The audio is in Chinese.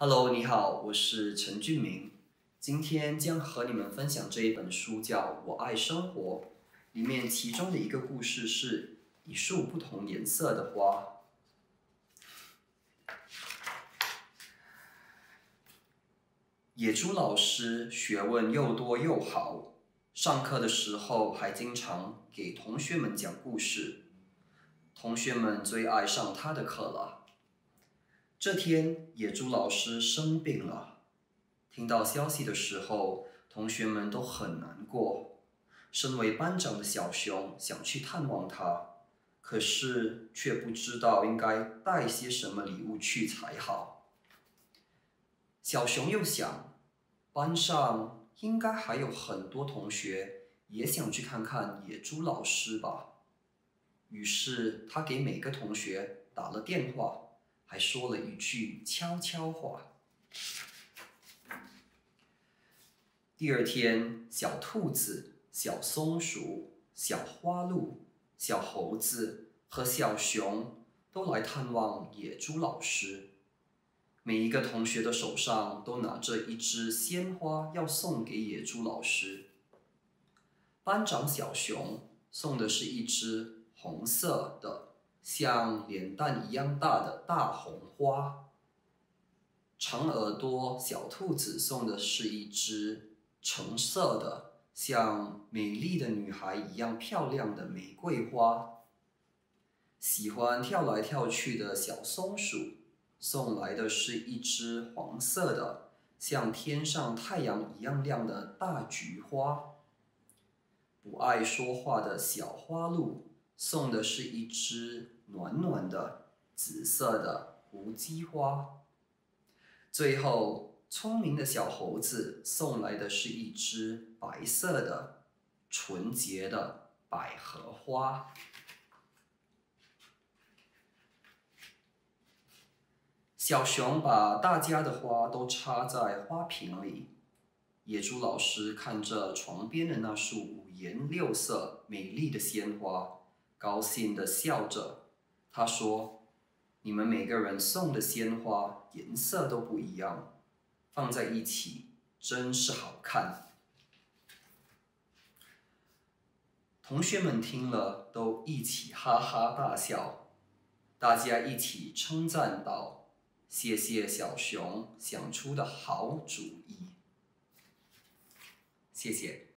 Hello，你好，我是陈俊明，今天将和你们分享这一本书，叫《我爱生活》，里面其中的一个故事是一束不同颜色的花。野猪老师学问又多又好，上课的时候还经常给同学们讲故事，同学们最爱上他的课了。这天，野猪老师生病了。听到消息的时候，同学们都很难过。身为班长的小熊想去探望他，可是却不知道应该带些什么礼物去才好。小熊又想，班上应该还有很多同学也想去看看野猪老师吧。于是，他给每个同学打了电话。还说了一句悄悄话。第二天，小兔子、小松鼠、小花鹿、小猴子和小熊都来探望野猪老师。每一个同学的手上都拿着一支鲜花，要送给野猪老师。班长小熊送的是一支红色的。像脸蛋一样大的大红花，长耳朵小兔子送的是一只橙色的，像美丽的女孩一样漂亮的玫瑰花。喜欢跳来跳去的小松鼠送来的是一只黄色的，像天上太阳一样亮的大菊花。不爱说话的小花鹿送的是一只。暖暖的紫色的胡姬花。最后，聪明的小猴子送来的是一只白色的、纯洁的百合花。小熊把大家的花都插在花瓶里。野猪老师看着床边的那束五颜六色、美丽的鲜花，高兴地笑着。他说：“你们每个人送的鲜花颜色都不一样，放在一起真是好看。”同学们听了都一起哈哈大笑，大家一起称赞道：“谢谢小熊想出的好主意。”谢谢。